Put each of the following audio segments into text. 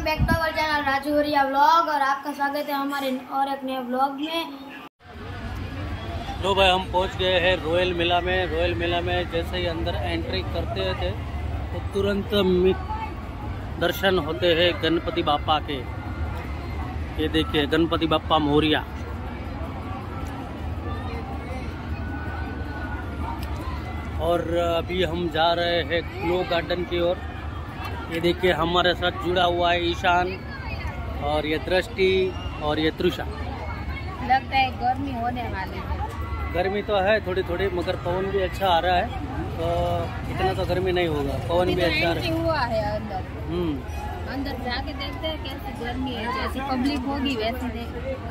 Welcome back to our channel Raju Hariya vlog और आपका स्वागत है हमारे और एक नए व्लॉग में। लो भाई, हम पहुँच गए हैं रॉयल मेला में। रॉयल मेला में जैसे ही अंदर एंट्री करते थे तो तुरंत दर्शन होते हैं गणपति बापा के। ये देखिए, गणपति बापा मोरिया। और अभी हम जा रहे हैं ग्लो गार्डन की ओर। ये देखिए हमारे साथ जुड़ा हुआ है ईशान और ये दृष्टि और ये तृषा। लगता है गर्मी होने वाली है। गर्मी तो है थोड़ी थोड़ी मगर पवन भी अच्छा आ रहा है। तो इतना तो गर्मी नहीं होगा पवन भी अच्छा आ रहा है। हुआ है अंदर। हम्म। अंदर जाके देखते हैं कैसी गर्मी है जैसी पब्लिक होगी वैसी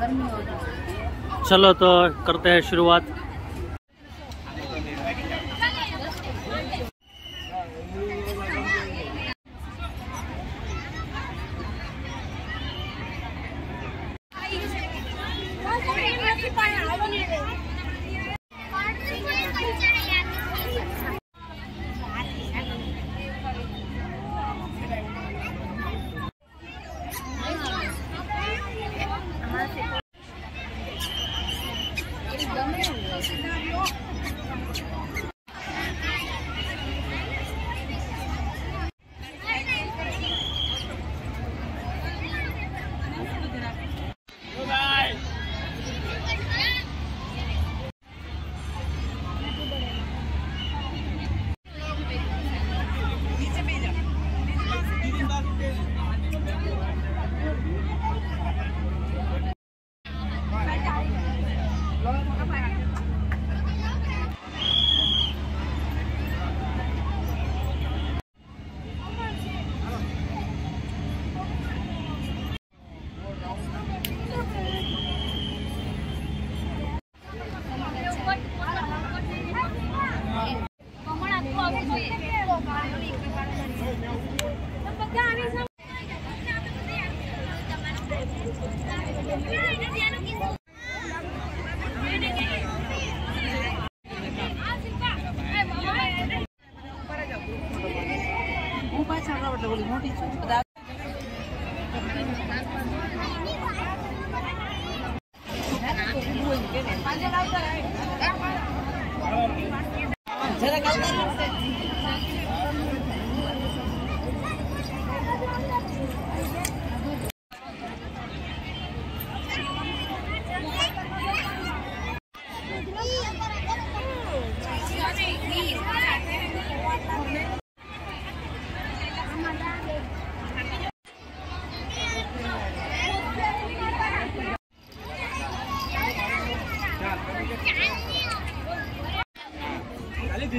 गर्मी होगी। चलो तो करते हैं शुरुआत। altitude.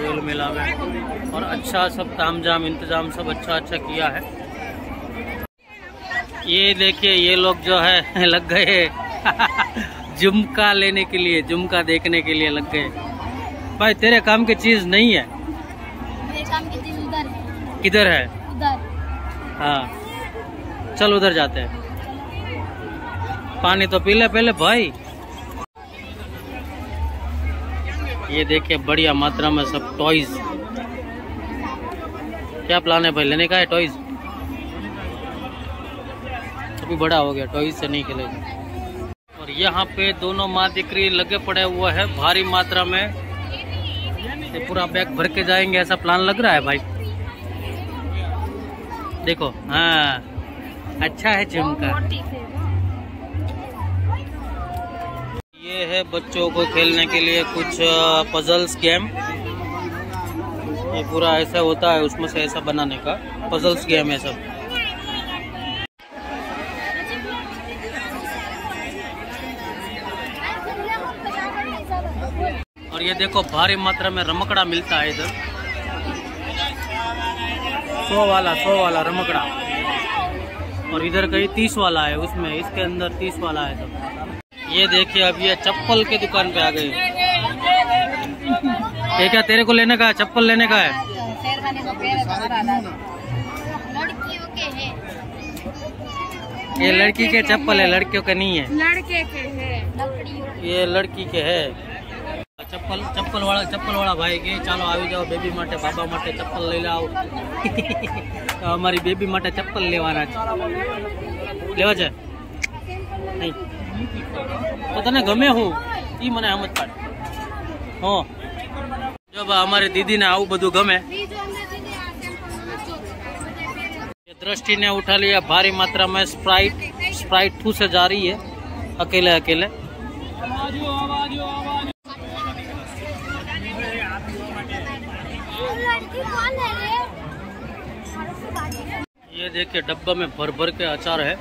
रॉयल मेला में। और अच्छा सब तामझाम इंतज़ाम सब अच्छा अच्छा किया है। ये देखिए ये लोग जो है लग गए। झुमका लेने के लिए झुमका देखने के लिए लग गए। भाई तेरे काम की चीज़ नहीं है? मेरे काम की चीज़ उधर है। किधर है? उधर। हाँ। चल उधर जाते हैं। पानी तो पी ले पहले भाई। ये देखिए बढ़िया मात्रा में सब टॉयज क्या प्लान है भाई, लेने का है टॉयज अभी बड़ा हो गया टॉयज से नहीं खेलेगा। और यहाँ पे दोनों माँ दिकरी लगे पड़े हुए है, भारी मात्रा में। ये पूरा बैग भर के जाएँगे, ऐसा प्लान लग रहा है भाई? देखो हाँ अच्छा है झुमका है बच्चों को खेलने के लिए कुछ पजल्स गेम ये पूरा ऐसा होता है, उसमें से ऐसा बनाने का। पजल्स गेम है सब। और ये देखो, भारी मात्रा में रमकड़ा मिलता है इधर। सौ वाला सौ वाला रमकड़ा। और इधर कहीं तीस वाला है, उसमें, इसके अंदर तीस वाला है सब। ये देखिए अब ये चप्पल के दुकान पे आ गए ये क्या तेरे को लेने का है चप्पल लेने का है शेरवानी को पहने तो हरा लाल लड़कियों के हैं ये लड़की के चप्पल है लड़कियों के नहीं है लड़के के हैं लकड़ियों ये लड़की के है ચપ્પલ ચપ્પલ વાળા ચપ્પલ વાળા ભાઈ કે ચાલો આવી જાઓ બેબી માટે બાબા માટે ચપ્પલ લઈ લાવો તો અમારી બેબી માટે ચપ્પલ લેવાના છે લેવા છે નહીં તો તને ગમે હું એ મને સમજ પાડ હો જો બા અમારી દીદીને આવું બધું ગમે ये दृष्टि ने उठा लिया भारी मात्रा में स्प्राइट स्प्राइट टू से जा रही है अकेले अकेले लड़की कौन है रे ये देखिए डब्बा में भर भर के अचार है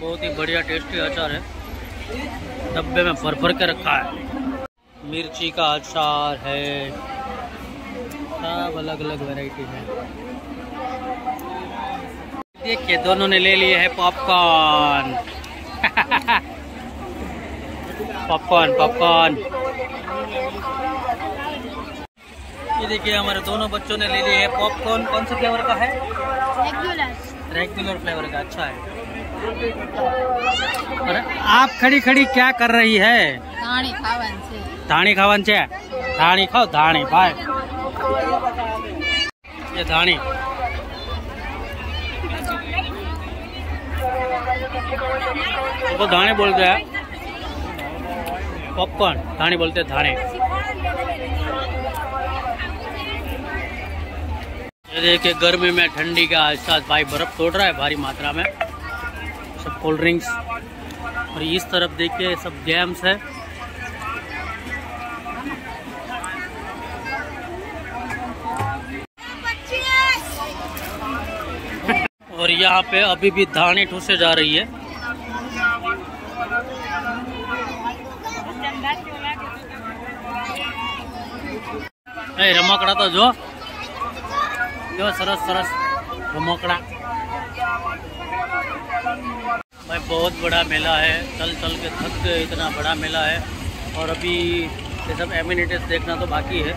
बहुत ही बढ़िया टेस्टी अचार है। डब्बे में भर भर के रखा है। मिर्ची का अचार है। सब अलग अलग वैरायटी है। देखिए दोनों ने ले लिए है पॉपकॉर्न पॉपकॉर्न पॉपकॉर्न ये देखिए हमारे दोनों बच्चों ने ले लिए है पॉपकॉर्न कौन से फ्लेवर का है? रेगुलर रेगुलर फ्लेवर का अच्छा है। आप खड़ी खड़ी क्या कर रही है? धानी खावन से। धानी खाओ धानी भाई ये धानी वो धाने बोलते हैं। पॉपकॉर्न धानी बोलते हैं धाने ये देखिए गर्मी में ठंडी का साथ भाई बर्फ़ तोड़ रहा है भारी मात्रा में। सब कोल्ड ड्रिंक्स और इस तरफ देखिए सब जैम्स है और यहाँ पे अभी भी धानी ठूसे जा रही है એ રમકડા તો જો જો સરસ સરસ રમકડા भाई बहुत बड़ा मेला है। चल चल के थक गए इतना बड़ा मेला है। और अभी ये सब एम्यूनिटीज देखना तो बाकी है।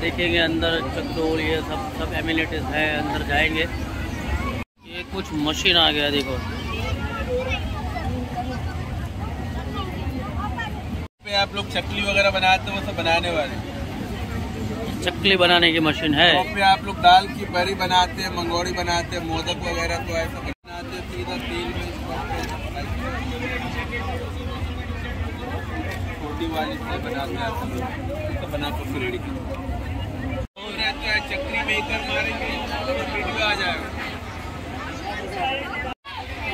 देखेंगे अंदर चकडोल ये सब सब एम्यूनिटीज है अंदर जाएँगे। ये कुछ मशीन आ गया देखो। पे आप लोग चकली वगैरह बनाते हो वो सब बनाने वाले? चकली बनाने की मशीन है। और पे आप लोग दाल की बरी बनाते हैं मंगोड़ी बनाते हैं मोदक वगैरह तो ऐसा बनाते हैं सीधा तेल में इसको फ्राई करते हैं। छोटी तो तो तो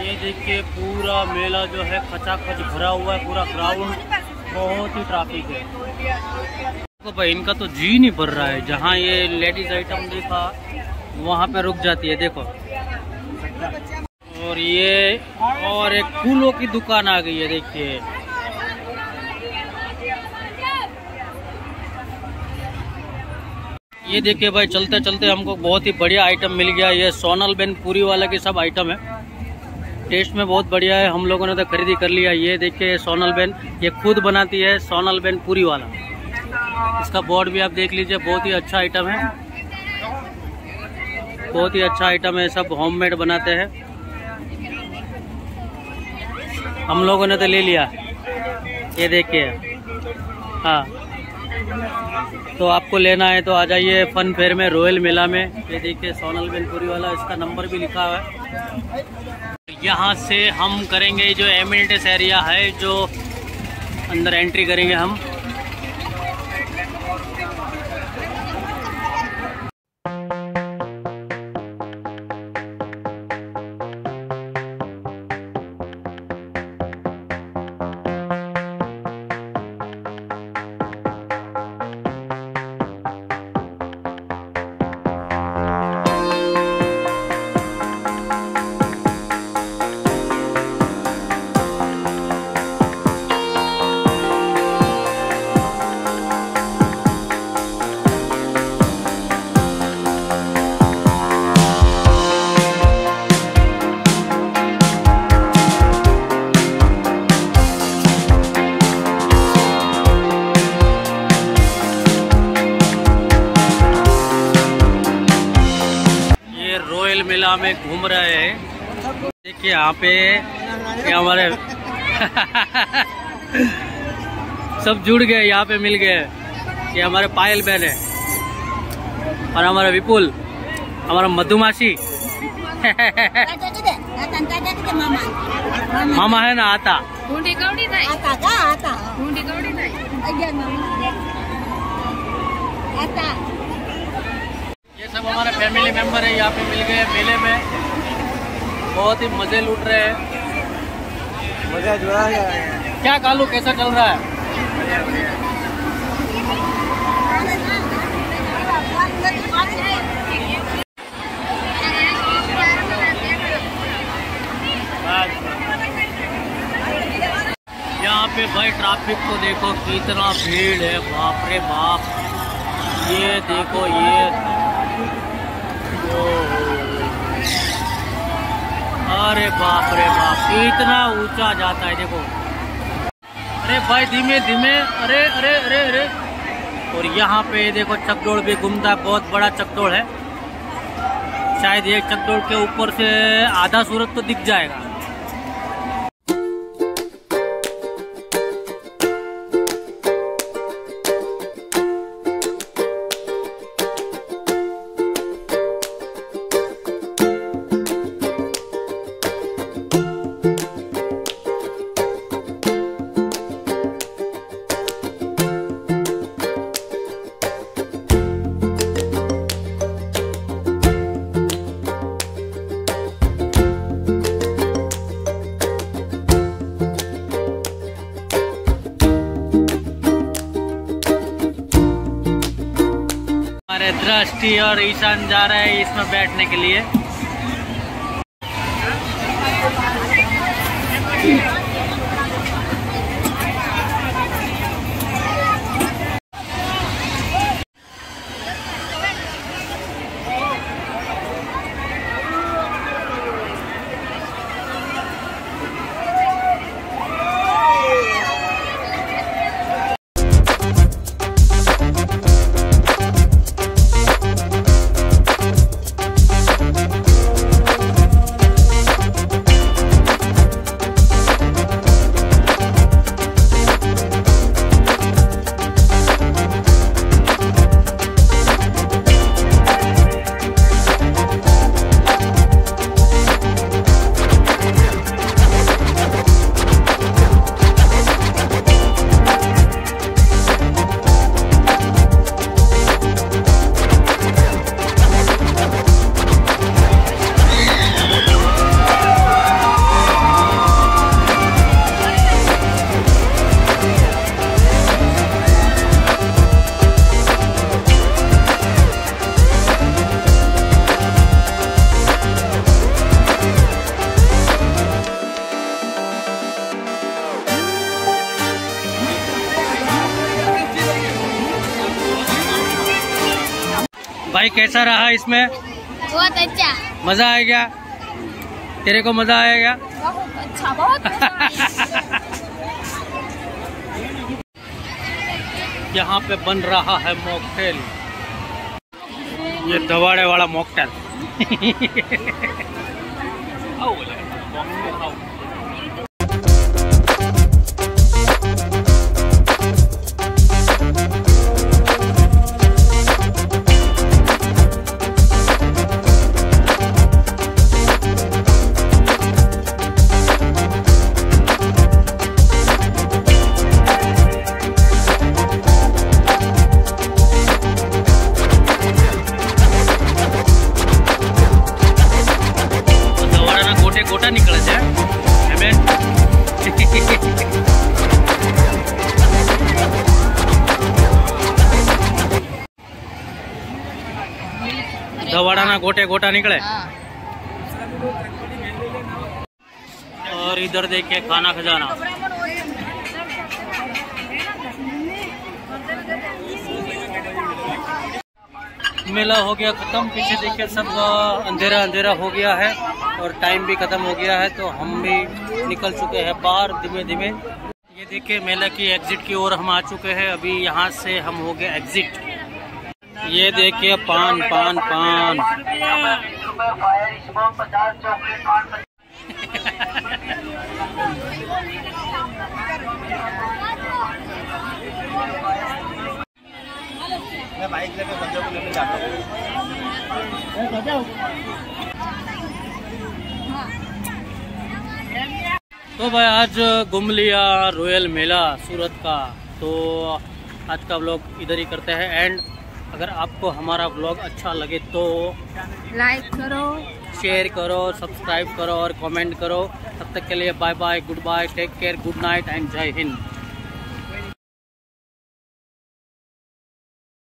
ये देखिए, पूरा मेला जो है खचाखच भरा हुआ है, पूरा ग्राउंड बहुत ही ट्रैफ़िक है। तो भाई, इनका तो जी नहीं भर रहा है। जहाँ ये लेडीज़ आइटम देखा, वहाँ पे रुक जाती है, देखो। और ये और एक फूलों की दुकान आ गई है, देखिए। ये देखिए भाई चलते चलते हमको बहुत ही बढ़िया आइटम मिल गया। ये सोनल बेन पूरी वाला की सब आइटम है। टेस्ट में बहुत बढ़िया है। हम लोगों ने तो खरीदी कर लिया। ये देखिए सोनल बेन ये खुद बनाती है सोनल बेन पूरी वाला। इसका बोर्ड भी आप देख लीजिए, बहुत ही अच्छा आइटम है। बहुत ही अच्छा आइटम है। सब होममेड बनाते हैं। हम लोगों ने तो ले लिया। ये देखिए। हाँ। तो आपको लेना है तो आ जाइए फन फेयर में, रॉयल मेला में। ये देखिए सोनल बेनपुरी वाला, इसका नंबर भी लिखा हुआ है। यहाँ से हम करेंगे जो एमिनिटीज एरिया है, जो अंदर एंट्री करेंगे हम। रॉयल मेला में घूम रहे हैं। देखिए यहाँ पे हमारे सब जुड़ गए यहाँ पे मिल गए। ये हमारे पायल बहन है। और हमारा विपुल हमारा मधुमासी मामा है ना आता। ढूंढी सब हमारे फैमिली मेंबर है यहाँ पे मिल गए मेले में। बहुत ही मज़े लूट रहे हैं। मज़ा जुड़ा क्या कालू कैसा चल रहा है? यहाँ पे भाई ट्रैफ़िक को देखो कितना भीड़ है बाप रे बाप। ये देखो ये। अरे बाप रे बाप, इतना ऊँचा जाता है, देखो। अरे भाई, धीमे धीमे, अरे अरे अरे अरे। और यहाँ पे देखो, चकदौड़ भी घूमता है, बहुत बड़ा चकदौड़ है। शायद ये चकदौड़ के ऊपर से आधा सूरत तो दिख जाएगा। हमारे और ईशान जा रहे हैं इसमें बैठने के लिए। भाई कैसा रहा इसमें? बहुत अच्छा। मज़ा आया क्या? तेरे को मज़ा आया क्या? बहुत अच्छा बहुत यहाँ पे बन रहा है मॉकटेल ये दवाड़े वाला मॉकटेल गोटे गोटा निकले। और इधर देखिए खाना खजाना। मेला हो गया खत्म पीछे देखिए सब अंधेरा अंधेरा हो गया है और टाइम भी खत्म हो गया है तो हम भी निकल चुके हैं बाहर धीमे धीमे। ये देखिए मेला की एग्जिट की ओर हम आ चुके हैं अभी यहाँ से हम हो गए एग्जिट ये देखिए, पान पान पान। तो भाई, आज घूम लिया रॉयल मेला सूरत का। तो आज का व्लॉग इधर ही करते हैं। एंड अगर आपको हमारा ब्लॉग अच्छा लगे तो लाइक करो। शेयर करो सब्सक्राइब करो और कमेंट करो। तब तक के लिए bye bye good bye take care good night and जय हिंद।